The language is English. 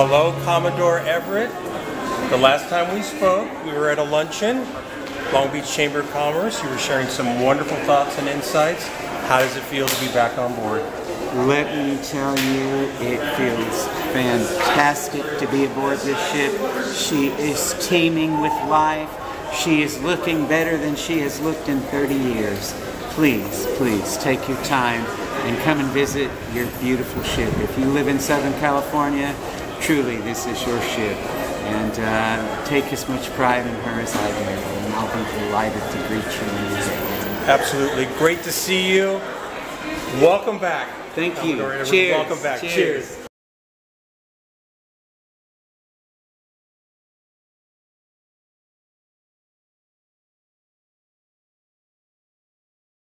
Hello, Commodore Everette. The last time we spoke, we were at a luncheon, Long Beach Chamber of Commerce. You were sharing some wonderful thoughts and insights. How does it feel to be back on board? Let me tell you, it feels fantastic to be aboard this ship. She is teeming with life. She is looking better than she has looked in 30 years. Please, please take your time and come and visit your beautiful ship. If you live in Southern California, truly this is your ship. And uh, take as much pride in her as I do. And I'll be delighted to greet you when you get Absolutely. Great to see you. Welcome back. Thank you. Cheers. Welcome back. Cheers. Cheers.